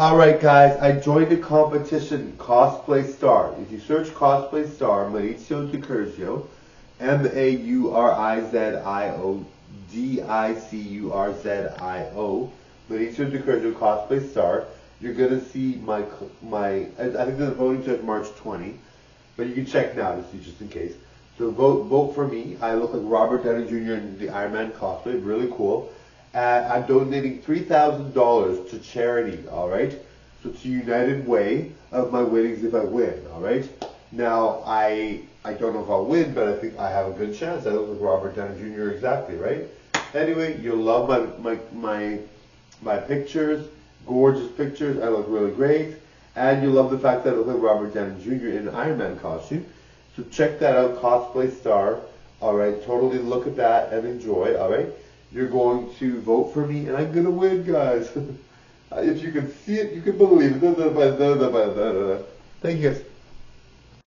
Alright guys, I joined a competition, Cosplay Star. If you search Cosplay Star, M-A-U-R-I-Z-I-O, D-I-C-U-R-Z-I-O, Maurizio DiCurzio Cosplay Star, you're gonna see my, my, I think the voting starts March 20, but you can check now to see just in case. So vote, vote for me. I look like Robert Downey Jr. in the Iron Man cosplay, really cool. Uh, I'm donating $3,000 to charity, alright? So to United Way of my winnings if I win, alright? Now, I I don't know if I'll win, but I think I have a good chance. I look like Robert Downey Jr. exactly, right? Anyway, you'll love my, my, my, my pictures, gorgeous pictures. I look really great. And you'll love the fact that I look like Robert Downey Jr. in an Iron Man costume. So check that out, Cosplay Star. Alright, totally look at that and enjoy, alright? You're going to vote for me, and I'm gonna win, guys. if you can see it, you can believe it. Thank you, guys.